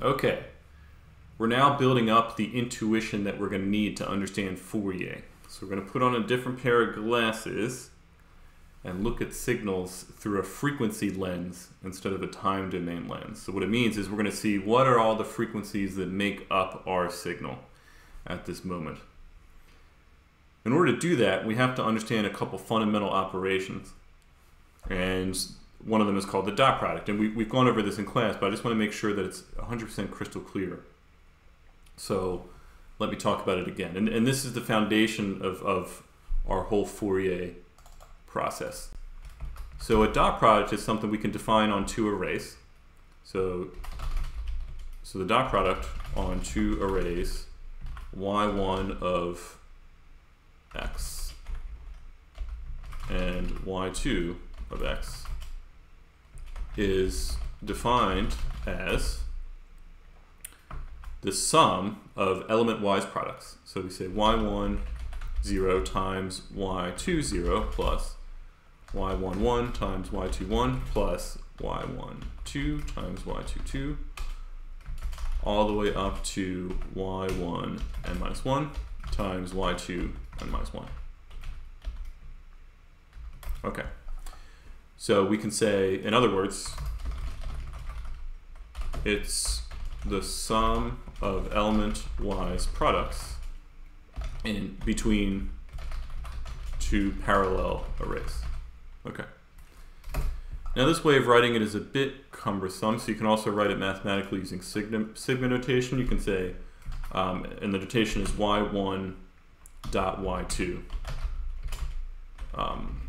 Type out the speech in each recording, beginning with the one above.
Okay, we're now building up the intuition that we're going to need to understand Fourier. So we're going to put on a different pair of glasses and look at signals through a frequency lens instead of a time domain lens. So what it means is we're going to see what are all the frequencies that make up our signal at this moment. In order to do that, we have to understand a couple fundamental operations. And one of them is called the dot product. And we, we've gone over this in class, but I just want to make sure that it's 100% crystal clear. So let me talk about it again. And, and this is the foundation of, of our whole Fourier process. So a dot product is something we can define on two arrays. So, so the dot product on two arrays, y1 of x and y2 of x is defined as the sum of element-wise products. So we say y1 0 times y2 0 plus y11 times y21 plus y12 times y22 all the way up to y1 n minus 1 times y2 n minus 1. Okay. So we can say, in other words, it's the sum of element-wise products in between two parallel arrays. Okay. Now this way of writing it is a bit cumbersome, so you can also write it mathematically using sigma, sigma notation. You can say, um, and the notation is y1 dot y2 um,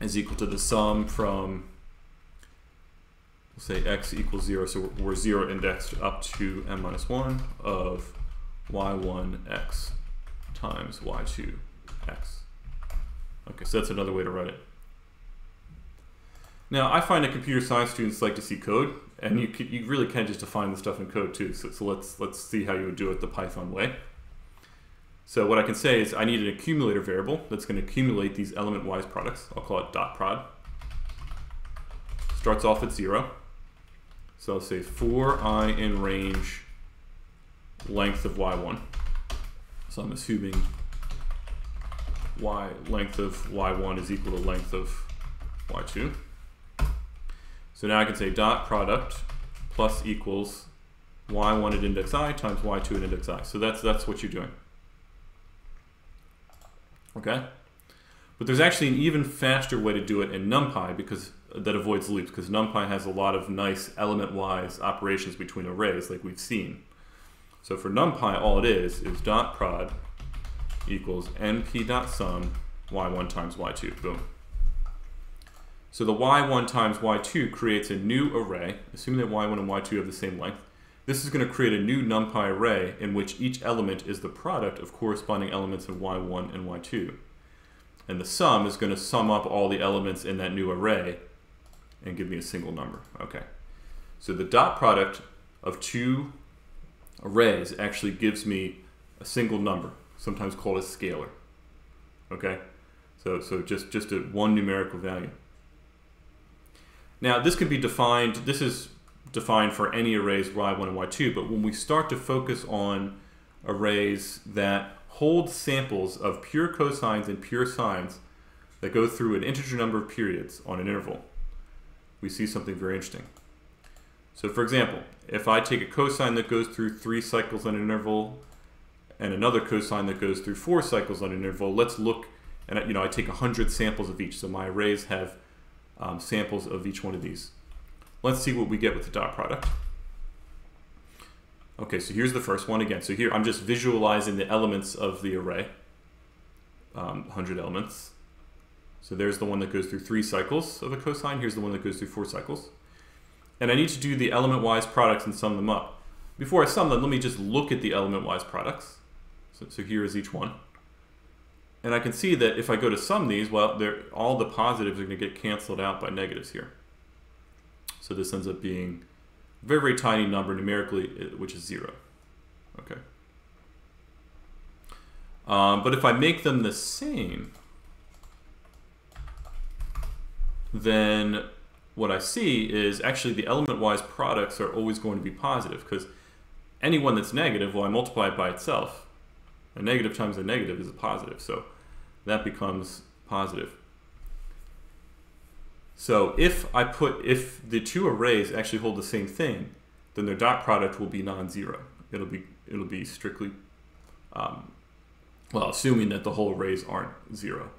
is equal to the sum from say x equals 0, so we're 0 indexed up to n minus 1 of y1x times y2x. Okay, so that's another way to write it. Now, I find that computer science students like to see code, and you, you really can just define the stuff in code too. So, so let's, let's see how you would do it the Python way. So what I can say is I need an accumulator variable that's going to accumulate these element-wise products. I'll call it dot prod. Starts off at 0. So I'll say for i in range length of y1. So I'm assuming y length of y1 is equal to length of y2. So now I can say dot product plus equals y1 at index i times y2 at index i. So that's that's what you're doing. Okay? But there's actually an even faster way to do it in NumPy because that avoids loops because NumPy has a lot of nice element-wise operations between arrays like we've seen. So for NumPy, all it is is dot prod equals np dot sum y1 times y2. Boom. So the y1 times y2 creates a new array, assuming that y1 and y2 have the same length. This is going to create a new NumPy array in which each element is the product of corresponding elements of y1 and y2. And the sum is going to sum up all the elements in that new array and give me a single number. Okay. So the dot product of two arrays actually gives me a single number, sometimes called a scalar. Okay? So, so just, just a one numerical value. Now this could be defined, this is defined for any arrays y1 and y2, but when we start to focus on arrays that hold samples of pure cosines and pure sines that go through an integer number of periods on an interval, we see something very interesting. So for example, if I take a cosine that goes through three cycles on an interval and another cosine that goes through four cycles on an interval, let's look, and you know, I take 100 samples of each, so my arrays have um, samples of each one of these. Let's see what we get with the dot product. Okay, so here's the first one again. So here I'm just visualizing the elements of the array, um, 100 elements. So there's the one that goes through three cycles of a cosine. Here's the one that goes through four cycles. And I need to do the element-wise products and sum them up. Before I sum them, let me just look at the element-wise products. So, so here is each one. And I can see that if I go to sum these, well, they're all the positives are going to get canceled out by negatives here. So this ends up being a very, very tiny number numerically, which is zero. Okay. Um, but if I make them the same, then what I see is actually the element-wise products are always going to be positive because any one that's negative, well, I multiply it by itself. A negative times a negative is a positive, so that becomes positive. So if I put, if the two arrays actually hold the same thing, then their dot product will be non-zero. It'll be, it'll be strictly, um, well, assuming that the whole arrays aren't zero,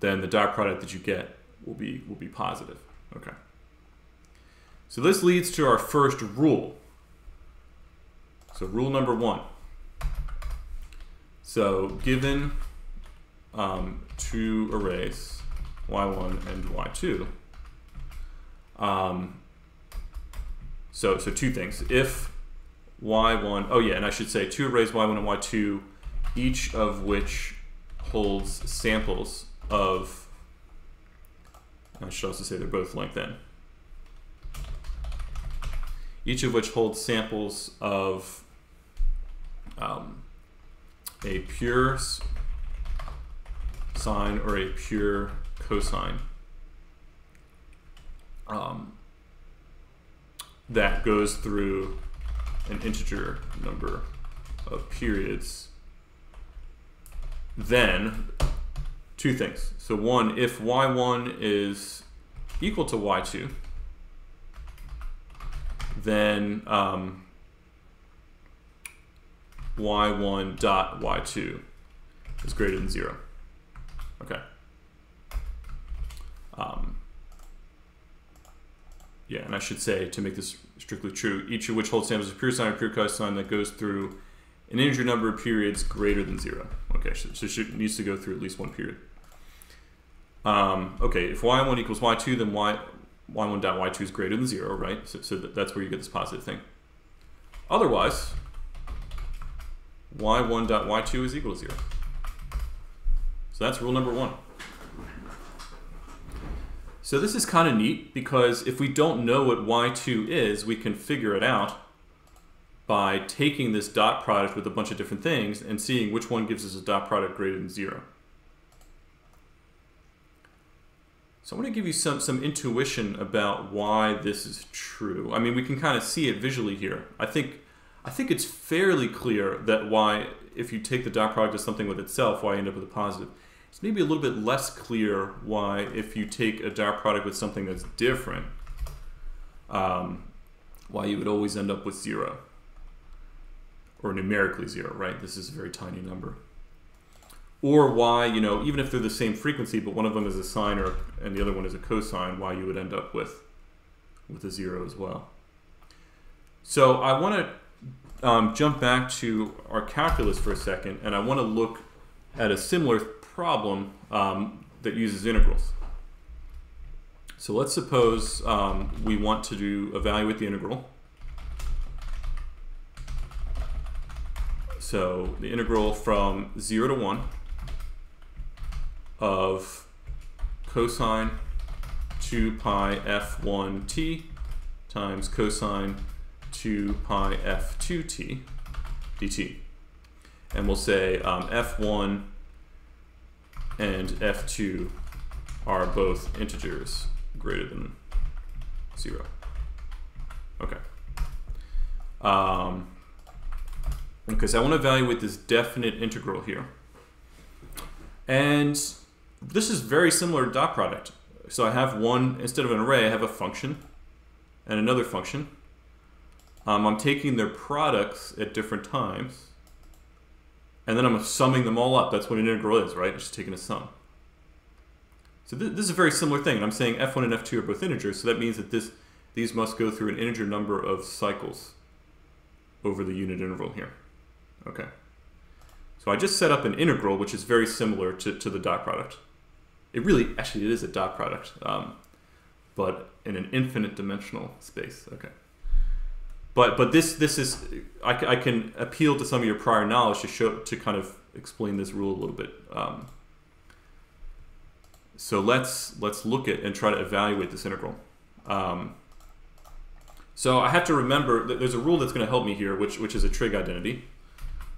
then the dot product that you get will be, will be positive. Okay. So this leads to our first rule. So rule number one. So given um, two arrays, y1 and y2, um, so, so two things. If y1, oh yeah, and I should say two arrays y1 and y2, each of which holds samples of, I should also say they're both length n. Each of which holds samples of um, a pure sine or a pure cosine. Um, that goes through an integer number of periods, then two things. So one, if y1 is equal to y2, then um, y1 dot y2 is greater than zero. Okay. Um, yeah, and I should say, to make this strictly true, each of which holds samples of pure sine or pure cosine that goes through an integer number of periods greater than zero. Okay, so, so it needs to go through at least one period. Um, okay, if y1 equals y2, then y, y1 dot y2 is greater than zero, right? So, so that's where you get this positive thing. Otherwise, y1 dot y2 is equal to zero. So that's rule number one. So this is kind of neat because if we don't know what y2 is, we can figure it out by taking this dot product with a bunch of different things and seeing which one gives us a dot product greater than zero. So I want to give you some, some intuition about why this is true. I mean, we can kind of see it visually here. I think, I think it's fairly clear that why, if you take the dot product of something with itself, why you end up with a positive. It's maybe a little bit less clear why if you take a dot product with something that's different, um, why you would always end up with zero. Or numerically zero, right? This is a very tiny number. Or why, you know, even if they're the same frequency, but one of them is a sine or, and the other one is a cosine, why you would end up with, with a zero as well. So I want to um, jump back to our calculus for a second, and I want to look at a similar problem um, that uses integrals. So let's suppose um, we want to do evaluate the integral. So the integral from 0 to 1 of cosine 2 pi f1t times cosine 2 pi f2t dt. And we'll say um, f1 and f2 are both integers greater than 0. Okay. Um, okay, so I want to evaluate this definite integral here. And this is very similar to dot product. So I have one, instead of an array, I have a function and another function. Um, I'm taking their products at different times. And then I'm summing them all up. That's what an integral is, right? It's just taking a sum. So th this is a very similar thing. I'm saying f1 and f2 are both integers, so that means that this these must go through an integer number of cycles over the unit interval here. Okay. So I just set up an integral, which is very similar to, to the dot product. It really, actually, it is a dot product, um, but in an infinite dimensional space. Okay. But but this this is I, I can appeal to some of your prior knowledge to show to kind of explain this rule a little bit. Um, so let's let's look at and try to evaluate this integral. Um, so I have to remember that there's a rule that's going to help me here, which which is a trig identity.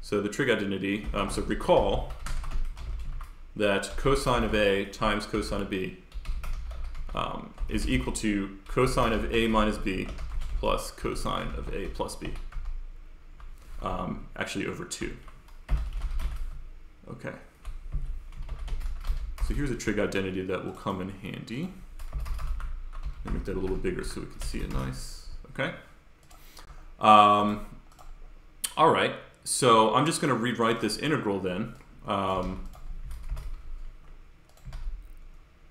So the trig identity. Um, so recall that cosine of A times cosine of B um, is equal to cosine of a minus b plus cosine of a plus b. Um, actually over 2. Okay. So here's a trig identity that will come in handy. Let me make that a little bigger so we can see it nice. Okay. Um, all right. So I'm just going to rewrite this integral then. Um,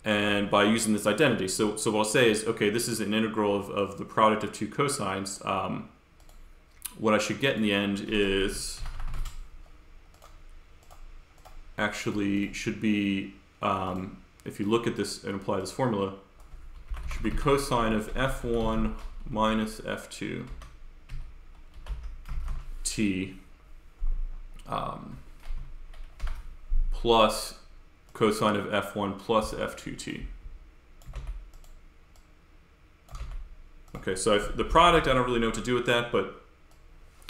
and by using this identity. So, so what I'll say is, okay, this is an integral of, of the product of two cosines. Um, what I should get in the end is actually should be, um, if you look at this and apply this formula, should be cosine of f1 minus f2 t um, plus cosine of f1 plus f2t. Okay, so the product, I don't really know what to do with that, but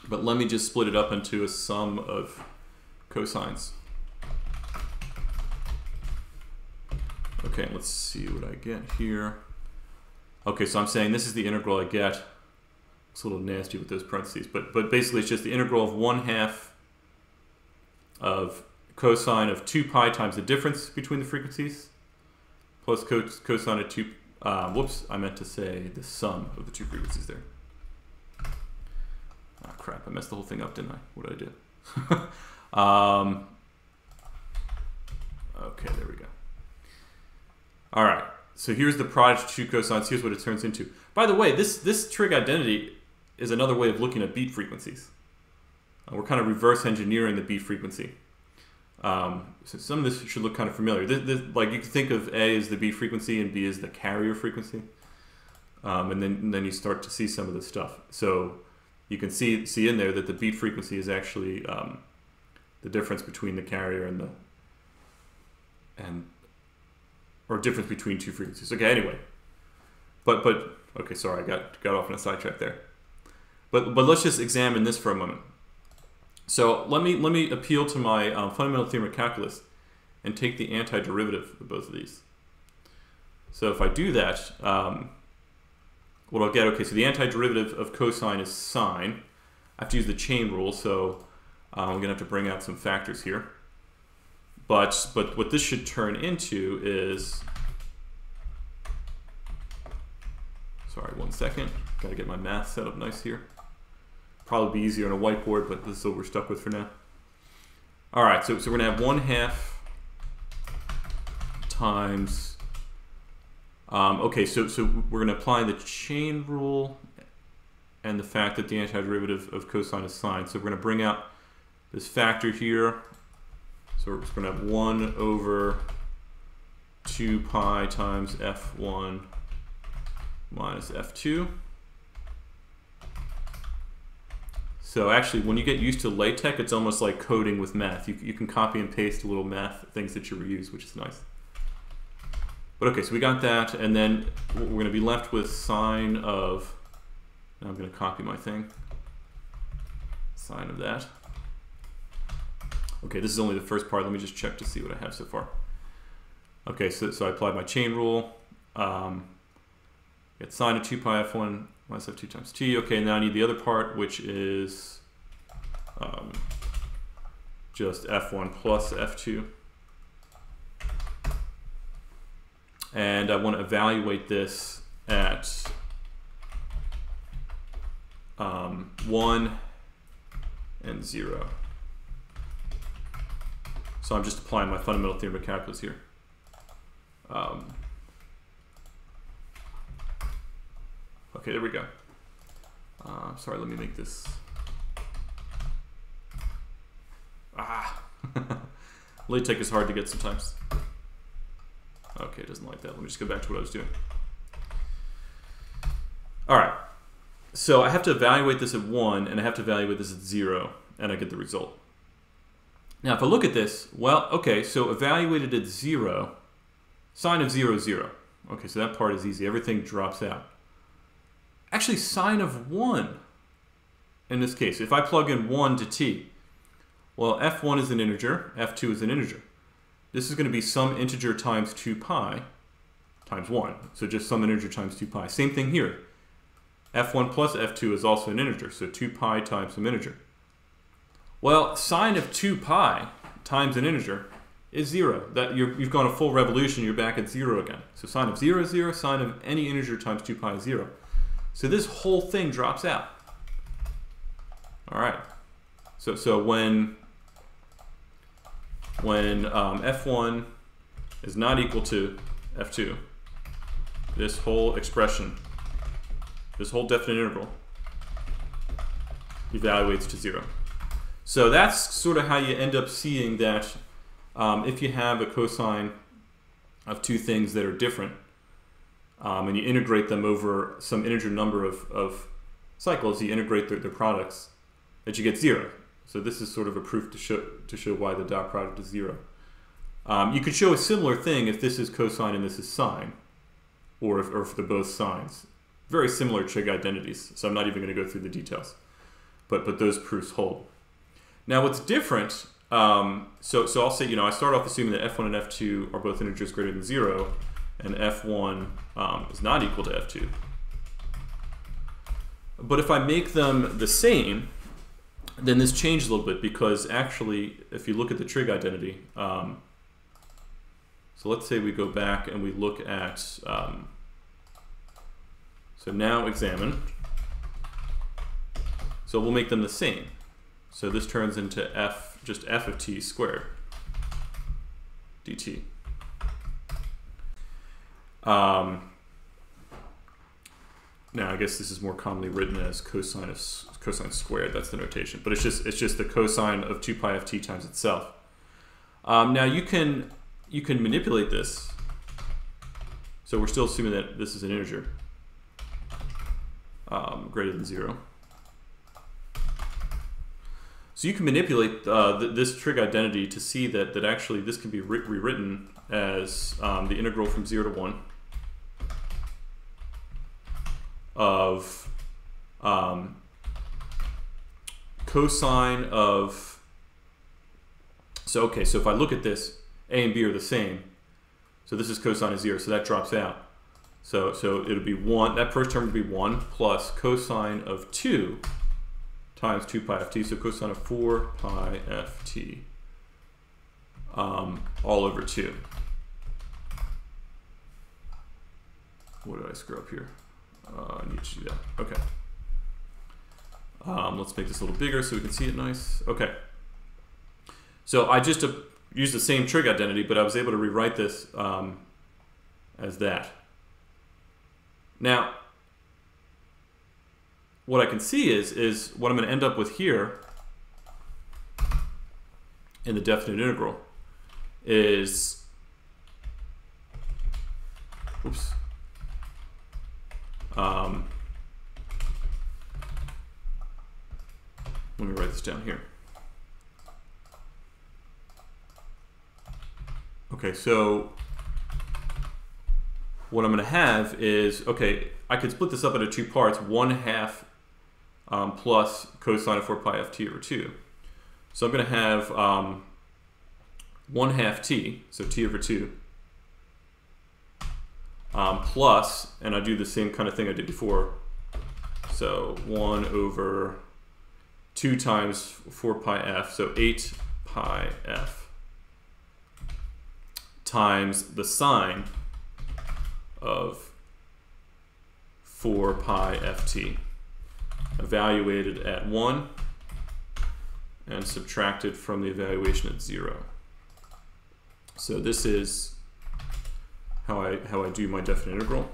but let me just split it up into a sum of cosines. Okay, let's see what I get here. Okay, so I'm saying this is the integral I get. It's a little nasty with those parentheses, but but basically it's just the integral of one half of cosine of 2 pi times the difference between the frequencies plus cos cosine of 2, uh, whoops, I meant to say the sum of the two frequencies there. Oh, crap, I messed the whole thing up, didn't I? What did I do? um, okay, there we go. All right, so here's the product of two cosines. Here's what it turns into. By the way, this, this trig identity is another way of looking at beat frequencies. Uh, we're kind of reverse engineering the beat frequency. Um, so some of this should look kind of familiar. This, this, like you can think of A as the B frequency and B as the carrier frequency, um, and then and then you start to see some of this stuff. So you can see see in there that the beat frequency is actually um, the difference between the carrier and the and or difference between two frequencies. Okay, anyway, but but okay, sorry, I got got off on a sidetrack there. But but let's just examine this for a moment. So let me let me appeal to my um, fundamental theorem of calculus and take the antiderivative of both of these. So if I do that, um, what I'll get, okay, so the antiderivative of cosine is sine. I have to use the chain rule, so um, I'm going to have to bring out some factors here. But, but what this should turn into is, sorry, one second, got to get my math set up nice here. Probably be easier on a whiteboard, but this is what we're stuck with for now. All right, so, so we're gonna have one half times, um, okay, so, so we're gonna apply the chain rule and the fact that the antiderivative of cosine is sine. So we're gonna bring out this factor here. So we're just gonna have one over two pi times f1 minus f2. So actually, when you get used to LaTeX, it's almost like coding with math. You, you can copy and paste little math things that you reuse, which is nice. But okay, so we got that, and then we're going to be left with sine of, now I'm going to copy my thing, sine of that. Okay, this is only the first part. Let me just check to see what I have so far. Okay, so, so I applied my chain rule. Um, get sine of 2 pi f1 minus f2 times t. Okay, now I need the other part, which is um, just f1 plus f2. And I want to evaluate this at um, 1 and 0. So I'm just applying my fundamental theorem of calculus here. Um, Okay, there we go. Uh, sorry, let me make this. Ah! LaTeX is hard to get sometimes. Okay, it doesn't like that. Let me just go back to what I was doing. All right. So I have to evaluate this at 1, and I have to evaluate this at 0, and I get the result. Now, if I look at this, well, okay, so evaluated at 0, sine of 0 is 0. Okay, so that part is easy. Everything drops out actually sine of 1 in this case. If I plug in 1 to t, well, f1 is an integer, f2 is an integer. This is going to be some integer times 2 pi times 1. So just some integer times 2 pi. Same thing here. f1 plus f2 is also an integer, so 2 pi times some integer. Well, sine of 2 pi times an integer is 0. That you have gone a full revolution, you're back at 0 again. So sine of 0 is 0, sine of any integer times 2 pi is 0. So this whole thing drops out. All right. So, so when, when um, f1 is not equal to f2, this whole expression, this whole definite integral, evaluates to zero. So that's sort of how you end up seeing that um, if you have a cosine of two things that are different, um, and you integrate them over some integer number of, of cycles, you integrate their, their products, that you get zero. So this is sort of a proof to show, to show why the dot product is zero. Um, you could show a similar thing if this is cosine and this is sine, or if, or if they're both sines. Very similar trig identities, so I'm not even going to go through the details. But, but those proofs hold. Now what's different, um, so, so I'll say, you know, I start off assuming that f1 and f2 are both integers greater than 0, and f1 um, is not equal to f2. But if I make them the same, then this changes a little bit because actually, if you look at the trig identity, um, so let's say we go back and we look at, um, so now examine. So we'll make them the same. So this turns into f, just f of t squared dt. Um, now I guess this is more commonly written as cosine of cosine squared. That's the notation, but it's just it's just the cosine of two pi of t times itself. Um, now you can you can manipulate this. So we're still assuming that this is an integer um, greater than zero. So you can manipulate uh, th this trig identity to see that that actually this can be re rewritten as um, the integral from zero to one of um, cosine of, so okay, so if I look at this, A and B are the same. So this is cosine of zero, so that drops out. So, so it'll be one, that first term would be one plus cosine of two times 2 pi ft, so cosine of 4 pi ft um, all over 2. What did I screw up here? Uh, I need to do that. Okay. Um, let's make this a little bigger so we can see it nice. Okay. So I just uh, used the same trig identity, but I was able to rewrite this um, as that. Now, what I can see is, is what I'm going to end up with here in the definite integral is, oops, um, let me write this down here. Okay, so what I'm going to have is, okay, I could split this up into two parts, one half um, plus cosine of 4 pi f t over 2. So I'm going to have um, 1 half t, so t over 2, um, plus, and I do the same kind of thing I did before, so 1 over 2 times 4 pi f, so 8 pi f, times the sine of 4 pi ft evaluated at 1 and subtracted from the evaluation at 0. So this is how I, how I do my definite integral.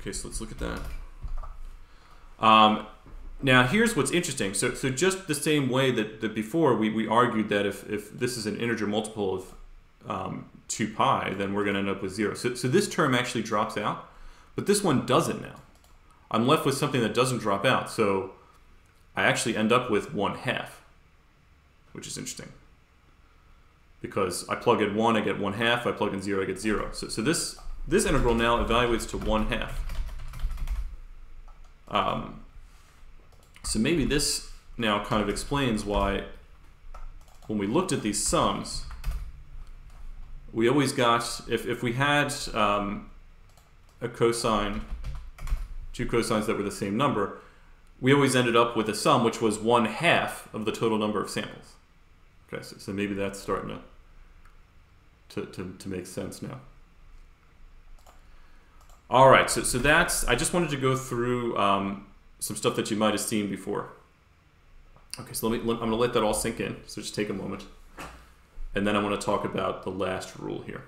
Okay, so let's look at that. Um, now here's what's interesting. So, so just the same way that, that before we, we argued that if, if this is an integer multiple of um, 2 pi, then we're going to end up with 0. So, so this term actually drops out, but this one doesn't now. I'm left with something that doesn't drop out, so I actually end up with 1 half, which is interesting. Because I plug in 1, I get 1 half, I plug in 0, I get 0. So, so this, this integral now evaluates to 1 half. Um, so maybe this now kind of explains why when we looked at these sums, we always got, if, if we had um, a cosine, two cosines that were the same number, we always ended up with a sum which was one half of the total number of samples. Okay, so, so maybe that's starting to, to, to, to make sense now. All right, so, so that's, I just wanted to go through um, some stuff that you might have seen before. Okay, so let me, I'm gonna let that all sink in, so just take a moment. And then I wanna talk about the last rule here.